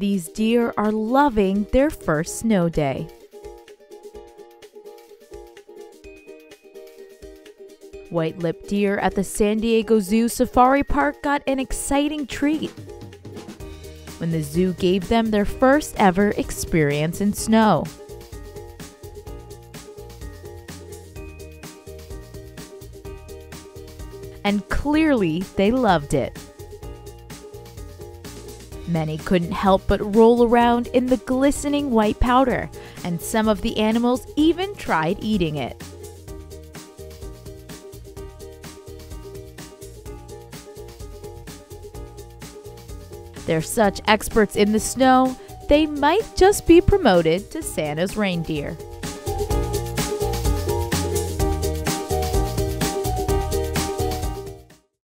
These deer are loving their first snow day. White-lipped deer at the San Diego Zoo Safari Park got an exciting treat when the zoo gave them their first ever experience in snow. And clearly, they loved it. Many couldn't help but roll around in the glistening white powder, and some of the animals even tried eating it. They're such experts in the snow, they might just be promoted to Santa's reindeer.